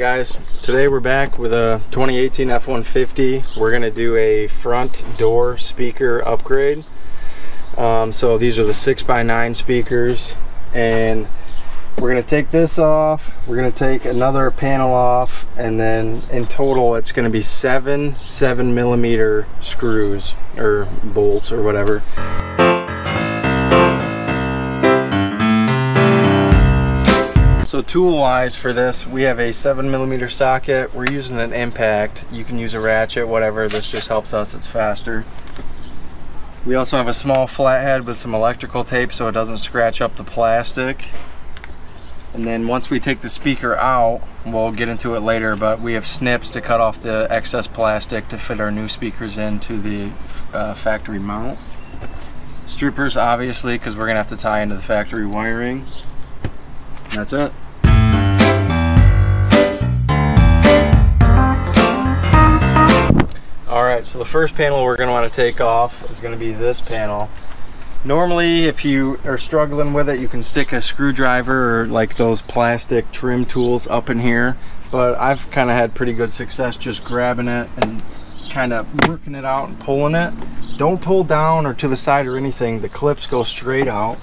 guys, today we're back with a 2018 F-150. We're gonna do a front door speaker upgrade. Um, so these are the 6x9 speakers and we're gonna take this off, we're gonna take another panel off and then in total it's gonna be seven 7 millimeter screws or bolts or whatever. So tool wise for this, we have a seven millimeter socket. We're using an impact. You can use a ratchet, whatever. This just helps us, it's faster. We also have a small flathead with some electrical tape so it doesn't scratch up the plastic. And then once we take the speaker out, we'll get into it later, but we have snips to cut off the excess plastic to fit our new speakers into the uh, factory mount. Strippers, obviously, because we're gonna have to tie into the factory wiring. That's it. Alright, so the first panel we're going to want to take off is going to be this panel. Normally, if you are struggling with it, you can stick a screwdriver or like those plastic trim tools up in here. But I've kind of had pretty good success just grabbing it and kind of working it out and pulling it. Don't pull down or to the side or anything. The clips go straight out.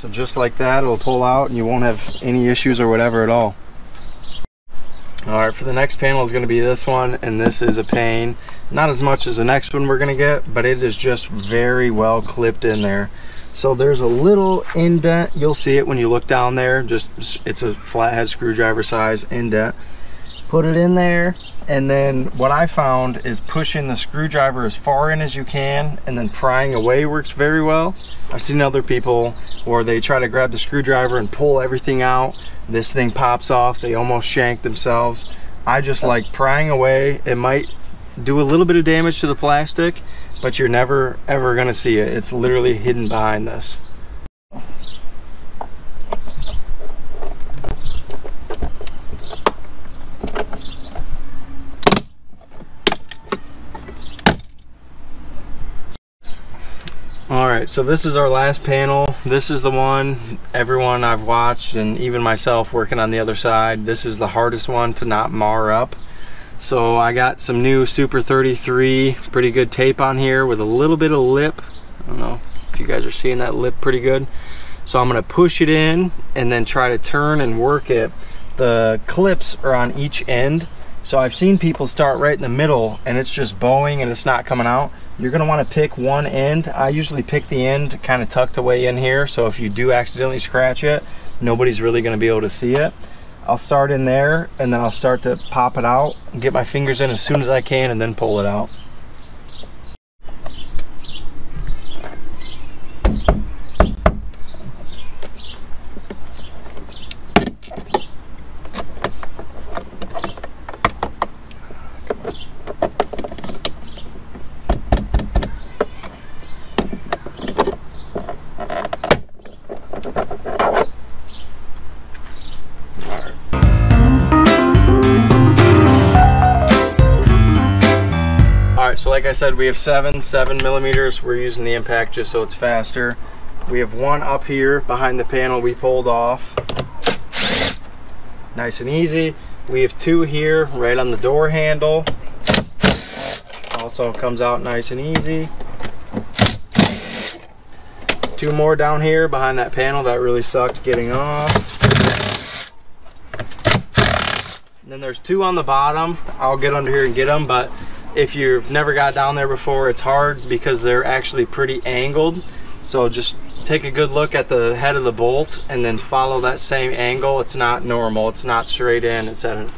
So just like that, it'll pull out and you won't have any issues or whatever at all. All right, for the next panel is gonna be this one, and this is a pain. Not as much as the next one we're gonna get, but it is just very well clipped in there. So there's a little indent, you'll see it when you look down there, just it's a flathead screwdriver size indent. Put it in there, and then what I found is pushing the screwdriver as far in as you can and then prying away works very well. I've seen other people where they try to grab the screwdriver and pull everything out. This thing pops off, they almost shank themselves. I just like prying away. It might do a little bit of damage to the plastic, but you're never ever gonna see it. It's literally hidden behind this. All right, so this is our last panel. This is the one everyone I've watched and even myself working on the other side, this is the hardest one to not mar up. So I got some new Super 33 pretty good tape on here with a little bit of lip. I don't know if you guys are seeing that lip pretty good. So I'm gonna push it in and then try to turn and work it. The clips are on each end. So I've seen people start right in the middle and it's just bowing and it's not coming out you're want to pick one end. I usually pick the end kind of tucked away in here. So if you do accidentally scratch it, nobody's really to be able to see it. I'll start in there and then I'll start to pop it out get my fingers in as soon as I can and then pull it out. Like I said, we have seven, seven millimeters. We're using the impact just so it's faster. We have one up here behind the panel we pulled off. Nice and easy. We have two here right on the door handle. Also comes out nice and easy. Two more down here behind that panel that really sucked getting off. And then there's two on the bottom. I'll get under here and get them, but if you've never got down there before, it's hard because they're actually pretty angled. So just take a good look at the head of the bolt and then follow that same angle. It's not normal, it's not straight in. It's at a,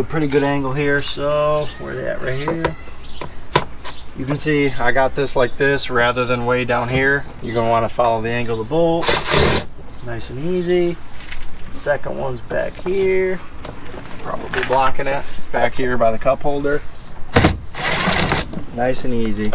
a pretty good angle here. So where they at right here? You can see I got this like this rather than way down here. You're gonna wanna follow the angle of the bolt. Nice and easy. Second one's back here. Probably blocking it. It's back here by the cup holder. Nice and easy.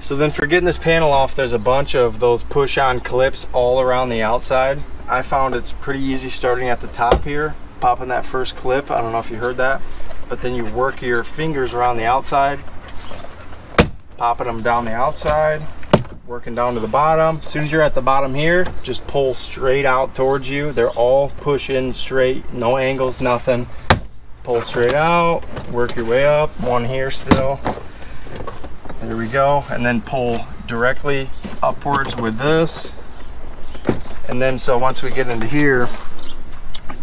So then for getting this panel off, there's a bunch of those push-on clips all around the outside. I found it's pretty easy starting at the top here, popping that first clip. I don't know if you heard that, but then you work your fingers around the outside, popping them down the outside, working down to the bottom. As soon as you're at the bottom here, just pull straight out towards you. They're all pushing straight, no angles, nothing. Pull straight out, work your way up. One here still. There we go. And then pull directly upwards with this. And then so once we get into here,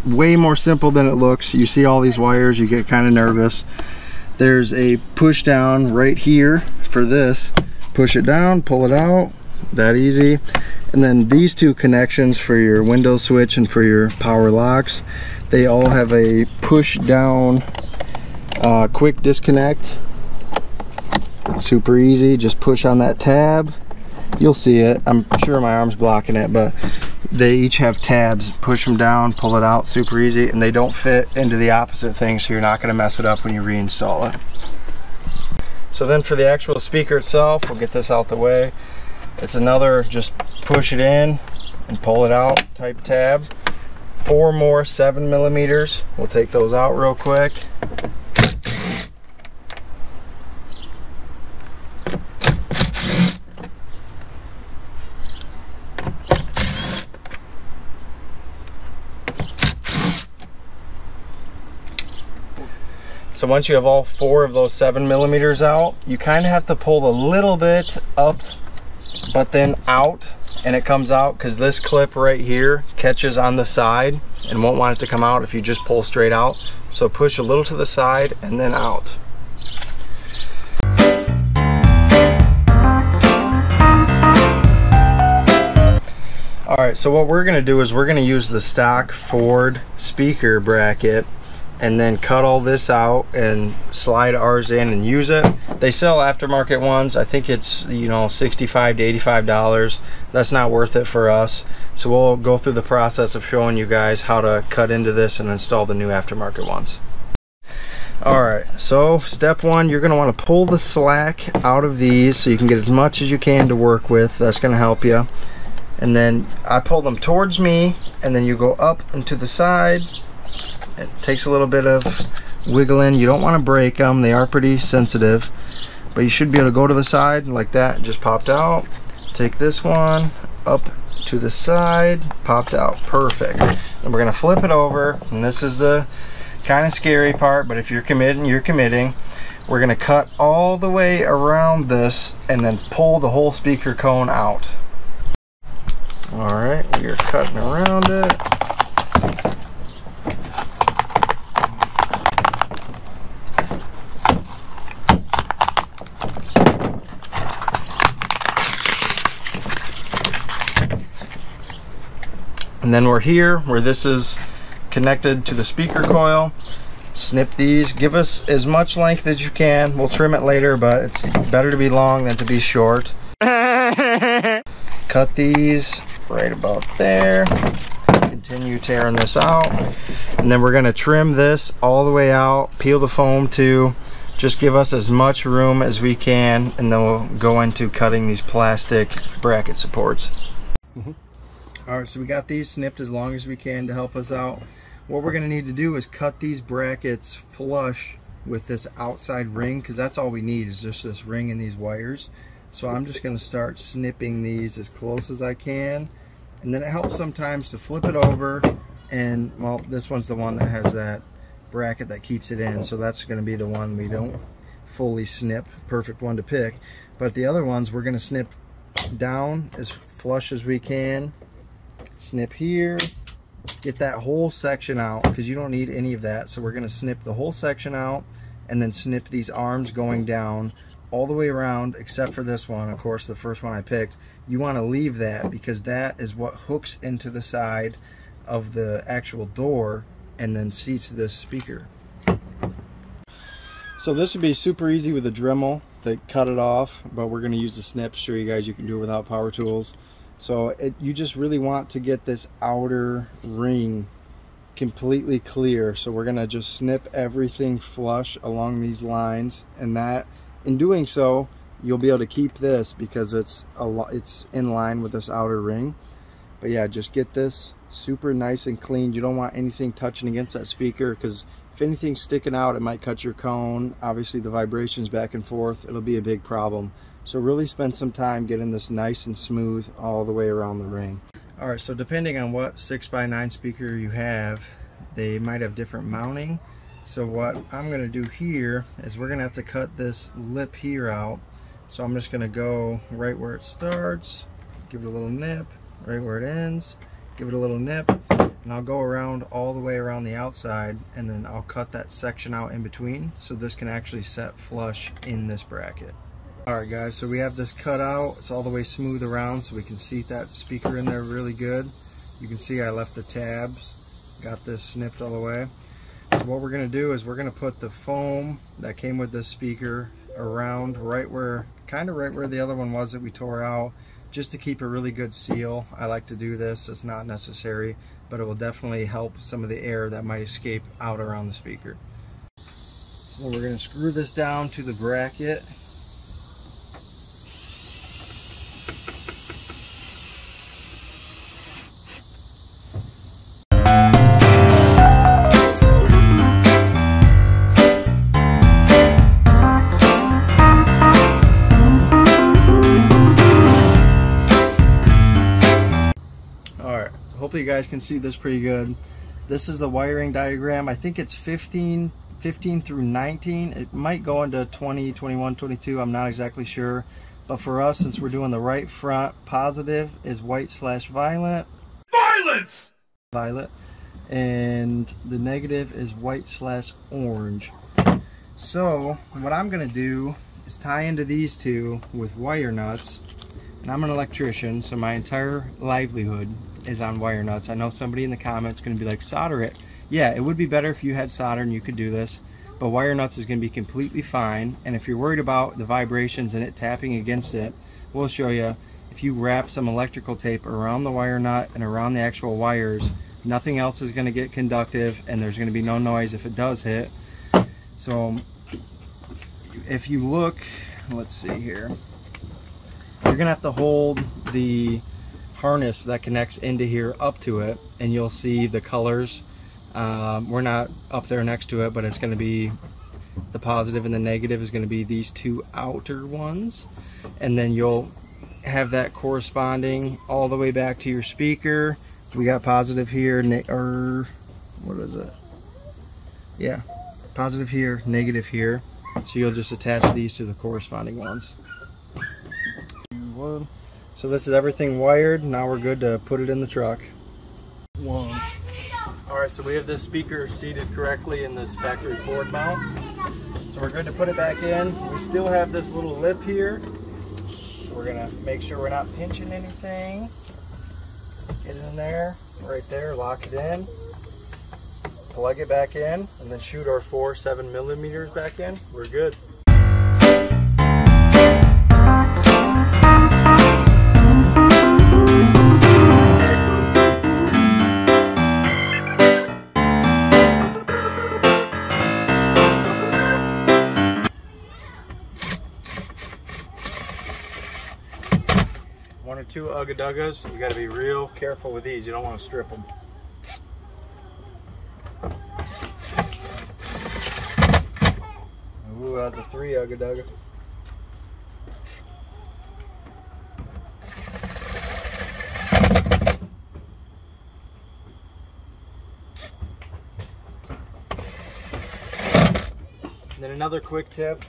way more simple than it looks. You see all these wires, you get kind of nervous. There's a push down right here for this. Push it down, pull it out, that easy. And then these two connections for your window switch and for your power locks, they all have a push down uh, quick disconnect. Super easy, just push on that tab. You'll see it. I'm sure my arm's blocking it, but they each have tabs push them down pull it out super easy and they don't fit into the opposite thing so you're not going to mess it up when you reinstall it so then for the actual speaker itself we'll get this out the way it's another just push it in and pull it out type tab four more seven millimeters. We'll take those out real quick. So once you have all four of those seven millimeters out, you kind of have to pull a little bit up, but then out, and it comes out because this clip right here catches on the side and won't want it to come out if you just pull straight out. So push a little to the side and then out. All right, so what we're gonna do is we're gonna use the stock Ford speaker bracket and then cut all this out and slide ours in and use it. They sell aftermarket ones. I think it's, you know, 65 to $85. That's not worth it for us. So we'll go through the process of showing you guys how to cut into this and install the new aftermarket ones. Alright, so step one, you're going to want to pull the slack out of these so you can get as much as you can to work with. That's going to help you. And then I pull them towards me and then you go up and to the side it takes a little bit of wiggling. You don't want to break them. They are pretty sensitive. But you should be able to go to the side like that. Just popped out. Take this one up to the side. Popped out. Perfect. And we're going to flip it over. And this is the kind of scary part. But if you're committing, you're committing. We're going to cut all the way around this and then pull the whole speaker cone out. Alright, we are cutting around it. And then we're here where this is connected to the speaker coil. Snip these, give us as much length as you can. We'll trim it later, but it's better to be long than to be short. Cut these right about there. Continue tearing this out. And then we're gonna trim this all the way out, peel the foam too. Just give us as much room as we can, and then we'll go into cutting these plastic bracket supports. Mm -hmm. All right, so we got these snipped as long as we can to help us out. What we're gonna need to do is cut these brackets flush with this outside ring because that's all we need is just this ring and these wires. So I'm just gonna start snipping these as close as I can. And then it helps sometimes to flip it over and well, this one's the one that has that bracket that keeps it in. So that's gonna be the one we don't fully snip, perfect one to pick. But the other ones we're gonna snip down as flush as we can snip here. Get that whole section out because you don't need any of that. So we're going to snip the whole section out and then snip these arms going down all the way around except for this one of course the first one I picked. You want to leave that because that is what hooks into the side of the actual door and then seats this speaker. So this would be super easy with a Dremel to cut it off but we're going to use the snip show you guys you can do it without power tools so it, you just really want to get this outer ring completely clear. So we're gonna just snip everything flush along these lines and that in doing so, you'll be able to keep this because it's a it's in line with this outer ring. But yeah, just get this super nice and clean. You don't want anything touching against that speaker because if anything's sticking out, it might cut your cone. Obviously the vibrations back and forth, it'll be a big problem. So really spend some time getting this nice and smooth all the way around the ring. All right, so depending on what 6x9 speaker you have, they might have different mounting. So what I'm gonna do here is we're gonna have to cut this lip here out. So I'm just gonna go right where it starts, give it a little nip, right where it ends, give it a little nip, and I'll go around all the way around the outside and then I'll cut that section out in between so this can actually set flush in this bracket. Alright guys, so we have this cut out, it's all the way smooth around so we can seat that speaker in there really good. You can see I left the tabs, got this snipped all the way. So what we're going to do is we're going to put the foam that came with this speaker around right where, kind of right where the other one was that we tore out, just to keep a really good seal. I like to do this, it's not necessary, but it will definitely help some of the air that might escape out around the speaker. So we're going to screw this down to the bracket you guys can see this pretty good. This is the wiring diagram. I think it's 15, 15 through 19. It might go into 20, 21, 22. I'm not exactly sure. But for us, since we're doing the right front, positive is white slash violet. Violence! Violet. And the negative is white slash orange. So what I'm going to do is tie into these two with wire nuts. And I'm an electrician, so my entire livelihood is on wire nuts. I know somebody in the comments going to be like, solder it. Yeah, it would be better if you had solder and you could do this, but wire nuts is going to be completely fine. And if you're worried about the vibrations and it tapping against it, we'll show you. If you wrap some electrical tape around the wire nut and around the actual wires, nothing else is going to get conductive and there's going to be no noise if it does hit. So if you look, let's see here, you're going to have to hold the harness that connects into here up to it and you'll see the colors. Um, we're not up there next to it but it's going to be the positive and the negative is going to be these two outer ones. And then you'll have that corresponding all the way back to your speaker. We got positive here or what is it? Yeah positive here negative here. So you'll just attach these to the corresponding ones. One so this is everything wired. Now we're good to put it in the truck. One. All right, so we have this speaker seated correctly in this factory Ford mount. So we're good to put it back in. We still have this little lip here. So we're gonna make sure we're not pinching anything. Get it in there, right there, lock it in. Plug it back in, and then shoot our four seven millimeters back in. We're good. Two Ugga You got to be real careful with these. You don't want to strip them. Ooh, that's a three Ugga then another quick tip,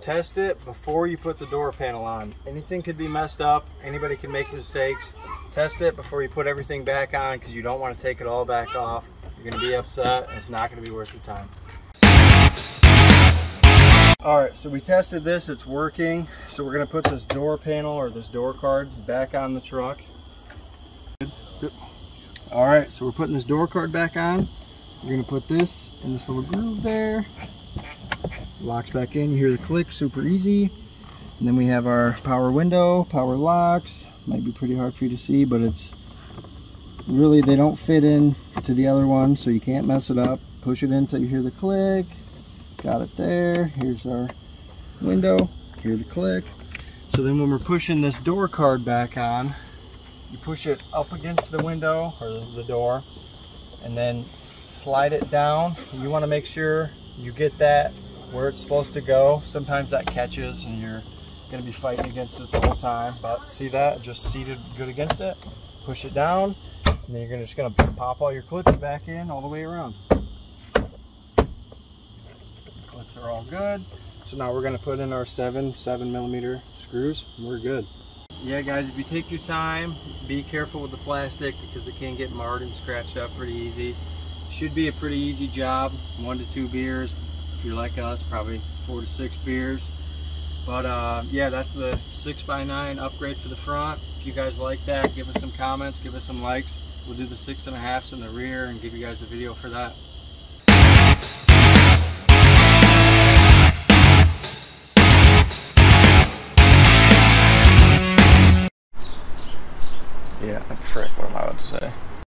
test it before you put the door panel on. Anything could be messed up, anybody can make mistakes. Test it before you put everything back on because you don't want to take it all back off. You're going to be upset and it's not going to be worth your time. Alright, so we tested this, it's working. So we're going to put this door panel or this door card back on the truck. Alright, so we're putting this door card back on. We're going to put this in this little groove there locks back in. You hear the click super easy. And then we have our power window power locks. Might be pretty hard for you to see but it's really they don't fit in to the other one so you can't mess it up. Push it in until you hear the click. Got it there. Here's our window. Hear the click. So then when we're pushing this door card back on you push it up against the window or the door and then slide it down. You want to make sure you get that where it's supposed to go. Sometimes that catches and you're gonna be fighting against it the whole time. But see that? Just seated good against it. Push it down, and then you're gonna just gonna pop all your clips back in all the way around. Clips are all good. So now we're gonna put in our seven, seven millimeter screws, and we're good. Yeah guys, if you take your time, be careful with the plastic because it can get marred and scratched up pretty easy. Should be a pretty easy job, one to two beers. If you're like us, probably four to six beers. But uh, yeah, that's the six by nine upgrade for the front. If you guys like that, give us some comments, give us some likes. We'll do the six and a halfs in the rear and give you guys a video for that. Yeah, I'm frick, what am I about to say?